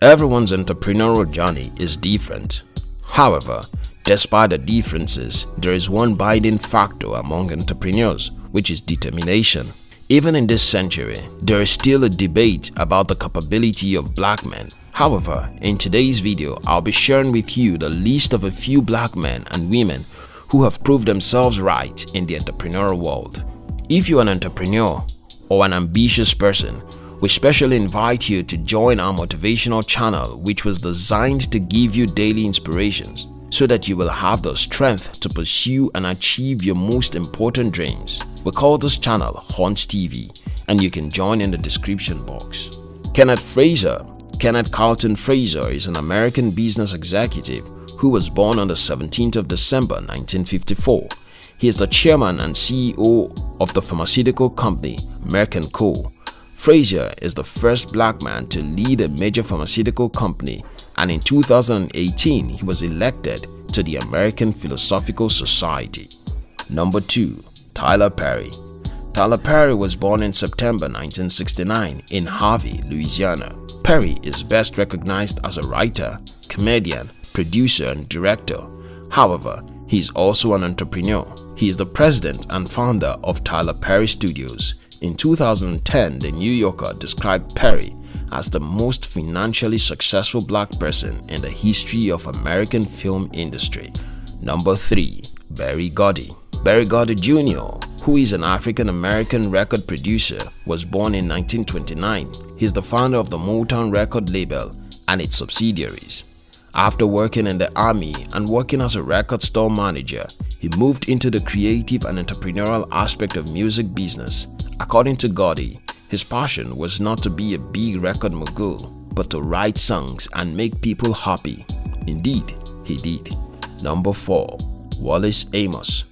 Everyone's entrepreneurial journey is different. However, despite the differences, there is one binding factor among entrepreneurs, which is determination. Even in this century, there is still a debate about the capability of black men. However, in today's video, I'll be sharing with you the list of a few black men and women who have proved themselves right in the entrepreneurial world. If you're an entrepreneur or an ambitious person, we specially invite you to join our motivational channel which was designed to give you daily inspirations so that you will have the strength to pursue and achieve your most important dreams. We call this channel Hunch TV and you can join in the description box. Kenneth Frazier Kenneth Carlton Frazier is an American business executive who was born on the 17th of December 1954. He is the chairman and CEO of the pharmaceutical company Merck & Co. Frazier is the first black man to lead a major pharmaceutical company and in 2018 he was elected to the American Philosophical Society. Number 2. Tyler Perry Tyler Perry was born in September 1969 in Harvey, Louisiana. Perry is best recognized as a writer, comedian, producer and director. However, he is also an entrepreneur. He is the president and founder of Tyler Perry Studios. In 2010, The New Yorker described Perry as the most financially successful black person in the history of American film industry. Number 3. Berry Gordy Berry Gordy Jr., who is an African-American record producer, was born in 1929. He is the founder of the Motown record label and its subsidiaries. After working in the army and working as a record store manager, he moved into the creative and entrepreneurial aspect of music business. According to Gordy, his passion was not to be a big record mogul, but to write songs and make people happy. Indeed, he did. Number 4. Wallace Amos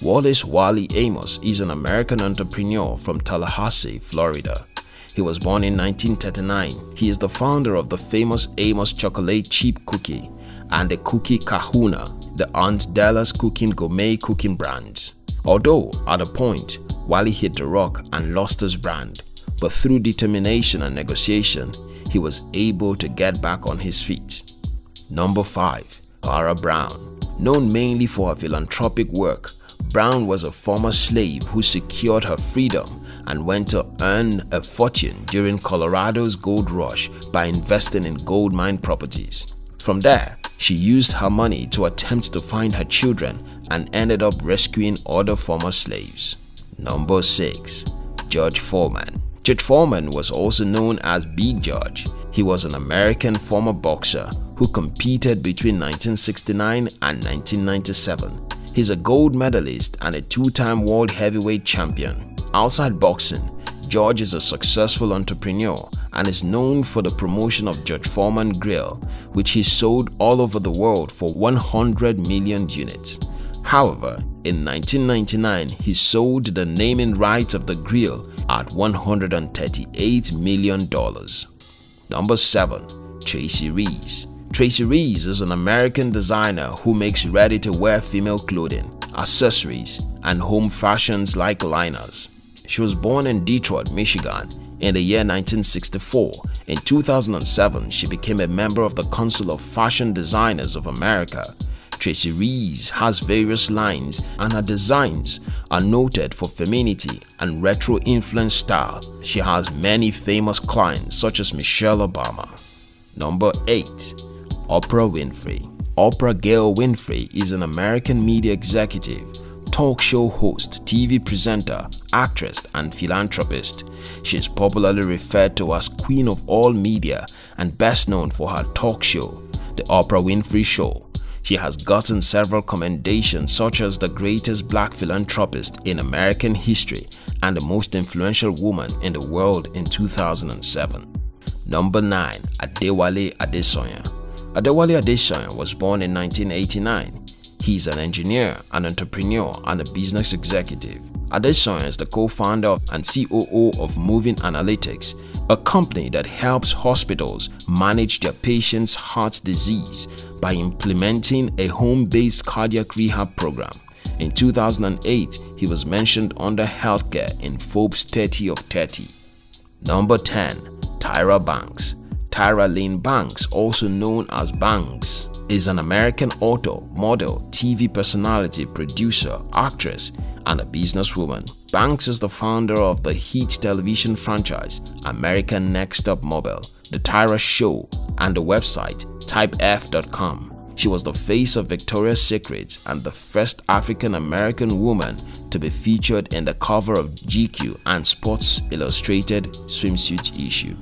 Wallace Wally Amos is an American entrepreneur from Tallahassee, Florida. He was born in 1939. He is the founder of the famous Amos chocolate chip cookie and the Cookie Kahuna, the Aunt Della's cooking gourmet cooking brands. Although, at a point, Wally hit the rock and lost his brand, but through determination and negotiation, he was able to get back on his feet. Number 5. Clara Brown Known mainly for her philanthropic work, Brown was a former slave who secured her freedom and went to earn a fortune during Colorado's gold rush by investing in gold mine properties. From there, she used her money to attempt to find her children and ended up rescuing other former slaves. Number 6. George Foreman George Foreman was also known as Big George. He was an American former boxer who competed between 1969 and 1997. He's a gold medalist and a two-time world heavyweight champion. Outside boxing, George is a successful entrepreneur and is known for the promotion of George Foreman Grill, which he sold all over the world for 100 million units. However, in 1999, he sold the naming rights of the grill at $138 million. Number 7. Tracy Reese Tracy Reese is an American designer who makes ready-to-wear female clothing, accessories, and home fashions like liners. She was born in Detroit, Michigan in the year 1964. In 2007, she became a member of the Council of Fashion Designers of America. Tracy Reese has various lines and her designs are noted for femininity and retro influence style. She has many famous clients such as Michelle Obama. Number 8. Oprah Winfrey Oprah Gail Winfrey is an American media executive, talk show host, TV presenter, actress, and philanthropist. She is popularly referred to as Queen of All Media and best known for her talk show, The Oprah Winfrey Show. She has gotten several commendations such as the greatest black philanthropist in American history and the most influential woman in the world in 2007. Number 9. Adewale Adesanya Adewale Adesanya was born in 1989. He is an engineer, an entrepreneur, and a business executive. Adesanya is the co-founder and COO of Moving Analytics, a company that helps hospitals manage their patients' heart disease by implementing a home-based cardiac rehab program. In 2008, he was mentioned under healthcare in Forbes 30 of 30. Number 10. Tyra Banks Tyra Lane Banks, also known as Banks, is an American author, model, TV personality, producer, actress, and a businesswoman. Banks is the founder of the hit television franchise American Next Top Model, The Tyra Show, and the website typef.com. She was the face of Victoria's Secret and the first African American woman to be featured in the cover of GQ and Sports Illustrated swimsuit issue.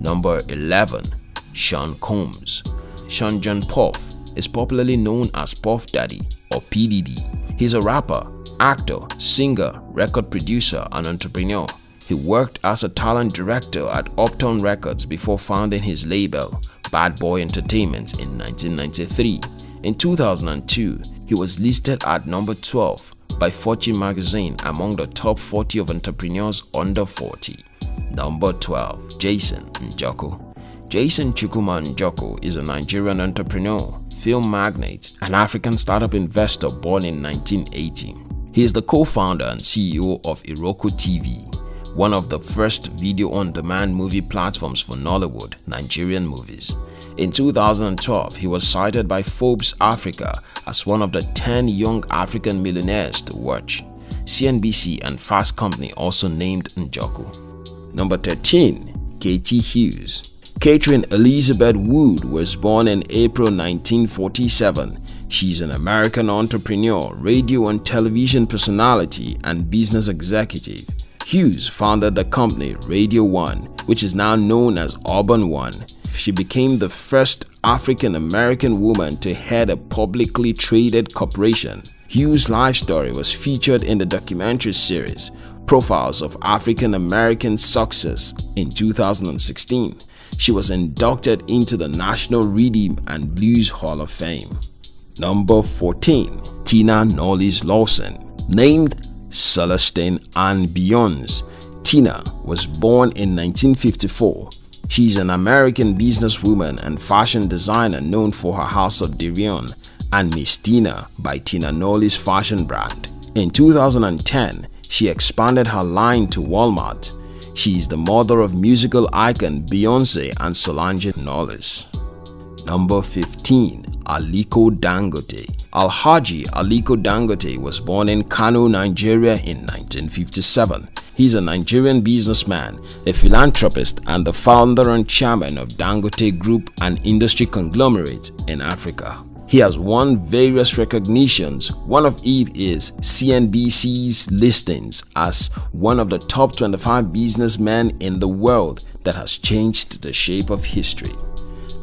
Number 11. Sean Combs Sean John Puff is popularly known as Puff Daddy or PDD. He's a rapper, actor, singer, record producer, and entrepreneur. He worked as a talent director at Uptown Records before founding his label, Bad Boy Entertainment, in 1993. In 2002, he was listed at number 12 by Fortune magazine among the top 40 of entrepreneurs under 40. Number 12. Jason Njoku Jason Chukwuma Njoku is a Nigerian entrepreneur, film magnate, and African startup investor born in 1980. He is the co-founder and CEO of Iroko TV, one of the first video-on-demand movie platforms for Nollywood, Nigerian movies. In 2012, he was cited by Forbes Africa as one of the 10 young African millionaires to watch. CNBC and Fast Company also named Njoku. Number 13. KT Hughes Catherine Elizabeth Wood was born in April 1947. She's an American entrepreneur, radio and television personality, and business executive. Hughes founded the company Radio One, which is now known as Urban One. She became the first African American woman to head a publicly traded corporation. Hughes' life story was featured in the documentary series Profiles of African American Success in 2016 she was inducted into the National Rhythm and Blues Hall of Fame. Number 14. Tina Knowles Lawson Named Celestine Ann Beyincé, Tina was born in 1954. She's an American businesswoman and fashion designer known for her House of Deréon and Miss Tina by Tina Knowles fashion brand. In 2010, she expanded her line to Walmart she is the mother of musical icon Beyonce and Solange Knowles. Number 15. Aliko Dangote Alhaji Aliko Dangote was born in Kano, Nigeria in 1957. He's a Nigerian businessman, a philanthropist and the founder and chairman of Dangote Group, an industry conglomerate in Africa. He has won various recognitions. One of it is CNBC's listings as one of the top 25 businessmen in the world that has changed the shape of history.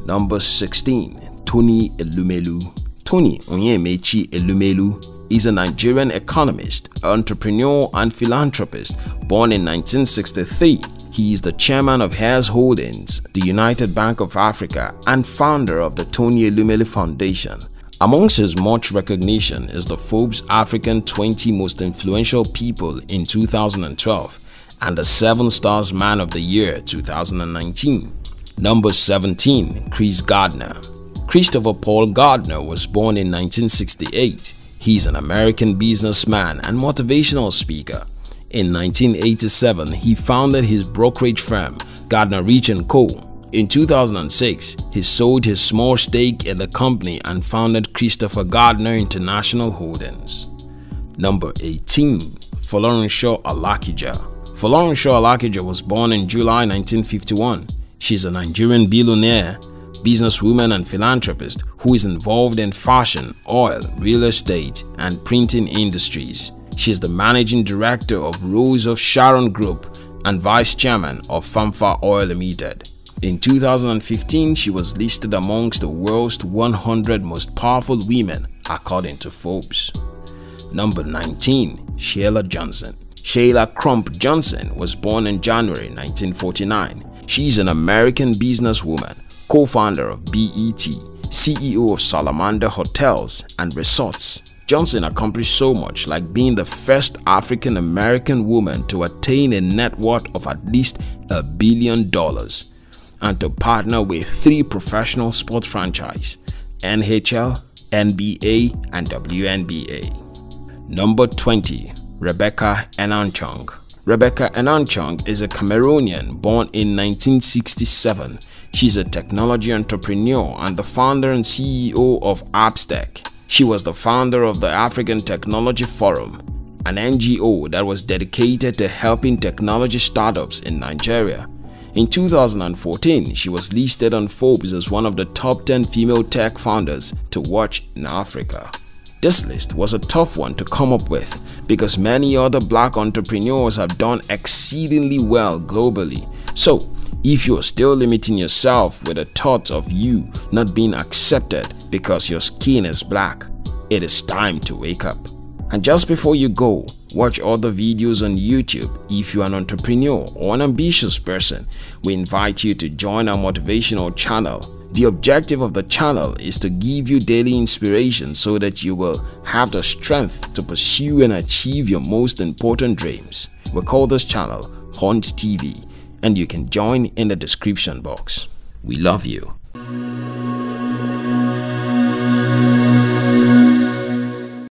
Number 16. Tony Elumelu Tony Onyemaechi Elumelu is a Nigerian economist, entrepreneur and philanthropist born in 1963 he is the chairman of Heirs Holdings, the United Bank of Africa, and founder of the Tony Elumelu Foundation. Amongst his much recognition is the Forbes African 20 Most Influential People in 2012 and the 7 Stars Man of the Year 2019. Number 17. Chris Gardner Christopher Paul Gardner was born in 1968. He's an American businessman and motivational speaker. In 1987, he founded his brokerage firm, Gardner Rich & Co. In 2006, he sold his small stake in the company and founded Christopher Gardner International Holdings. Number 18. Folorunsho Alakija Folorunsho Alakija was born in July 1951. She's a Nigerian billionaire, businesswoman and philanthropist who is involved in fashion, oil, real estate, and printing industries. She is the managing director of Rose of Sharon Group and vice chairman of Famfa Oil Limited. In 2015, she was listed amongst the world's 100 most powerful women according to Forbes. Number 19. Sheila Johnson Sheila Crump Johnson was born in January 1949. She is an American businesswoman, co-founder of BET, CEO of Salamander Hotels and Resorts, Johnson accomplished so much like being the first African American woman to attain a net worth of at least a billion dollars and to partner with three professional sports franchises NHL, NBA, and WNBA. Number 20. Rebecca Enonchong Rebecca Enonchong is a Cameroonian born in 1967. She's a technology entrepreneur and the founder and CEO of AppsTech. She was the founder of the African Technology Forum, an NGO that was dedicated to helping technology startups in Nigeria. In 2014, she was listed on Forbes as one of the top 10 female tech founders to watch in Africa. This list was a tough one to come up with because many other black entrepreneurs have done exceedingly well globally. So, if you're still limiting yourself with the thought of you not being accepted because your skin is black, it is time to wake up. And just before you go, watch other videos on YouTube. If you're an entrepreneur or an ambitious person, we invite you to join our motivational channel the objective of the channel is to give you daily inspiration so that you will have the strength to pursue and achieve your most important dreams. We call this channel Hunt TV and you can join in the description box. We love you.